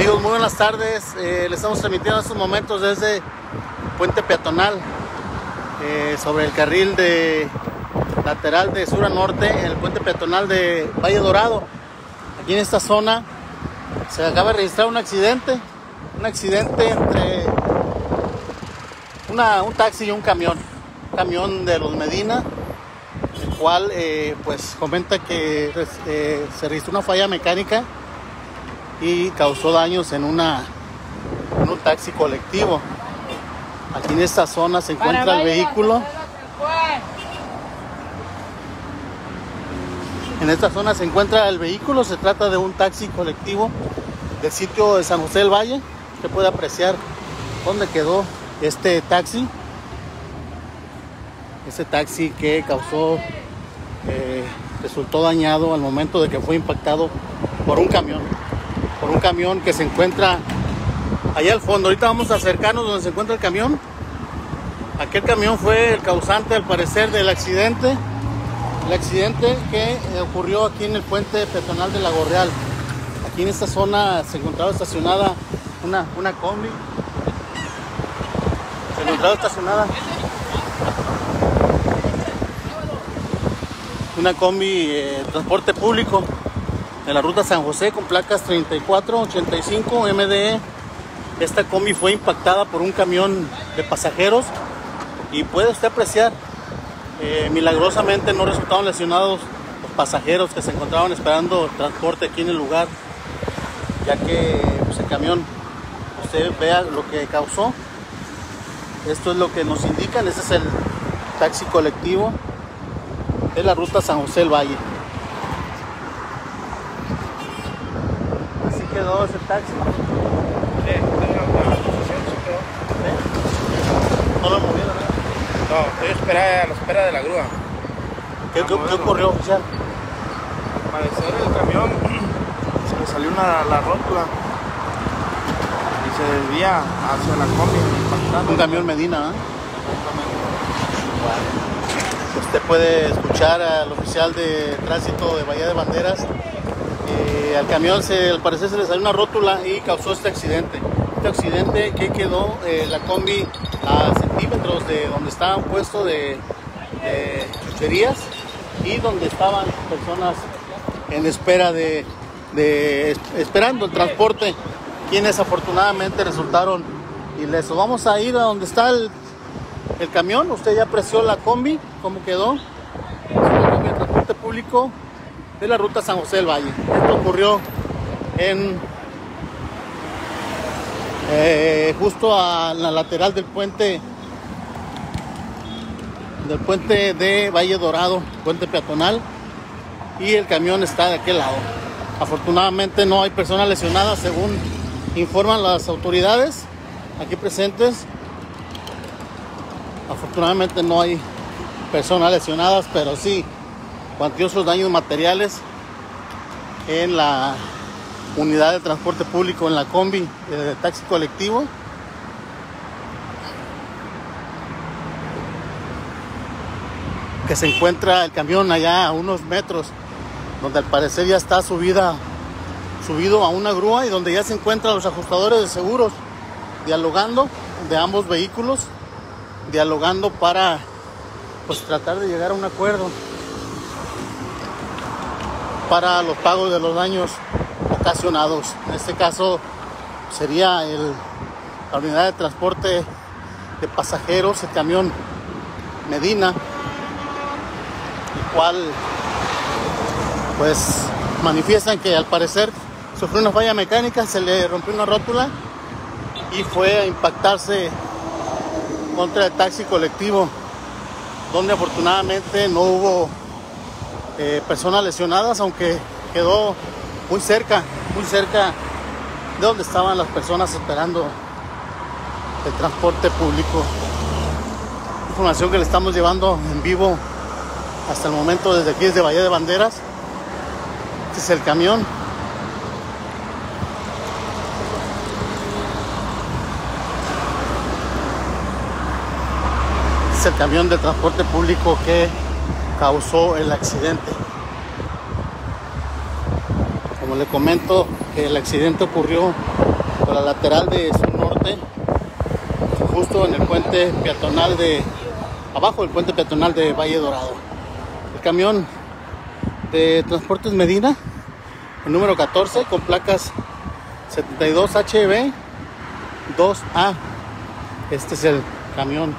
Amigos, muy buenas tardes. Eh, le estamos transmitiendo en estos momentos desde Puente Peatonal eh, sobre el carril de lateral de sur a norte, en el puente peatonal de Valle Dorado. Aquí en esta zona se acaba de registrar un accidente, un accidente entre un taxi y un camión, un camión de los Medina, el cual eh, pues comenta que eh, se registró una falla mecánica y causó daños en una en un taxi colectivo. Aquí en esta zona se encuentra el vehículo. En esta zona se encuentra el vehículo, se trata de un taxi colectivo del sitio de San José del Valle. Usted puede apreciar dónde quedó este taxi. Este taxi que causó, eh, resultó dañado al momento de que fue impactado por un camión. Un camión que se encuentra allá al fondo. Ahorita vamos a acercarnos donde se encuentra el camión. Aquel camión fue el causante, al parecer, del accidente. El accidente que eh, ocurrió aquí en el puente peatonal de Lago Real. Aquí en esta zona se encontraba estacionada una, una combi. Se encontraba estacionada una combi eh, transporte público de la ruta San José con placas 3485 MDE. Esta combi fue impactada por un camión de pasajeros y puede usted apreciar, eh, milagrosamente no resultaron lesionados los pasajeros que se encontraban esperando transporte aquí en el lugar, ya que pues, el camión, usted vea lo que causó. Esto es lo que nos indican, ese es el taxi colectivo de la ruta San José del Valle. Quedó ese taxi. No lo movieron, ¿eh? No, estoy a espera- a la espera de la grúa. ¿Qué, qué- qué ocurrió, oficial? Al parecer el camión se le salió una, la rótula y se desvía hacia la combi. Un camión Medina, ¿eh? Usted puede escuchar al oficial de tránsito de Bahía de Banderas. Eh, al camión se, al parecer se le salió una rótula y causó este accidente. Este accidente que quedó eh, la combi a centímetros de donde estaba un puesto de, de chucherías y donde estaban personas en espera de, esperando el transporte, quienes afortunadamente resultaron ilesos. Vamos a ir a donde está el, el camión, usted ya apreció la combi, cómo quedó. De transporte público de la ruta San José del Valle. Esto ocurrió en eh, justo a la lateral del puente del puente de Valle Dorado, puente peatonal, y el camión está de aquel lado. Afortunadamente no hay personas lesionadas según informan las autoridades aquí presentes. Afortunadamente no hay personas lesionadas, pero sí cuantiosos daños materiales en la unidad de transporte público, en la combi de taxi colectivo. Que se encuentra el camión allá a unos metros, donde al parecer ya está subida, subido a una grúa y donde ya se encuentran los ajustadores de seguros dialogando de ambos vehículos, dialogando para pues tratar de llegar a un acuerdo para los pagos de los daños ocasionados. En este caso sería el, la unidad de transporte de pasajeros, el camión Medina, el cual pues manifiestan que al parecer sufrió una falla mecánica, se le rompió una rótula y fue a impactarse contra el taxi colectivo, donde afortunadamente no hubo eh, personas lesionadas, aunque quedó muy cerca, muy cerca de donde estaban las personas esperando el transporte público. Información que le estamos llevando en vivo hasta el momento desde aquí, desde Bahía de Banderas. Este es el camión. Este es el camión de transporte público que causó el accidente. Como le comento, El accidente ocurrió por la lateral de sur norte, justo en el puente peatonal de, abajo del puente peatonal de Valle Dorado. El camión de Transportes Medina, el número 14, con placas 72 HB 2A. Este es el camión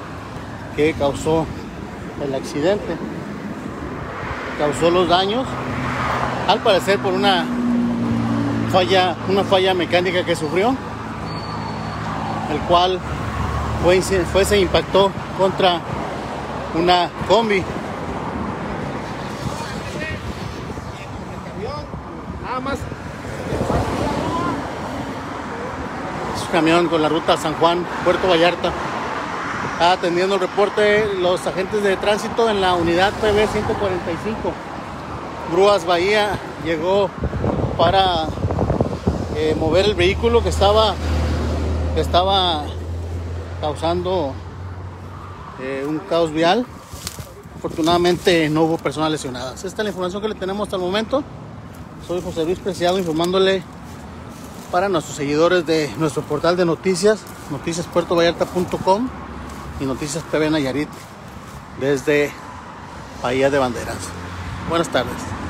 que causó el accidente. Causó los daños, al parecer por una falla, una falla mecánica que sufrió, el cual fue, fue se impactó contra una combi. Nada más. Camión con la ruta San Juan, Puerto Vallarta. Atendiendo el reporte los agentes de tránsito en la unidad PB 145. Grúas Bahía llegó para eh, mover el vehículo que estaba, que estaba causando eh, un caos vial. Afortunadamente no hubo personas lesionadas. Esta es la información que le tenemos hasta el momento. Soy José Luis Preciado informándole para nuestros seguidores de nuestro portal de noticias, noticiaspuertovallarta.com y Noticias PB Nayarit desde Bahía de Banderas. Buenas tardes.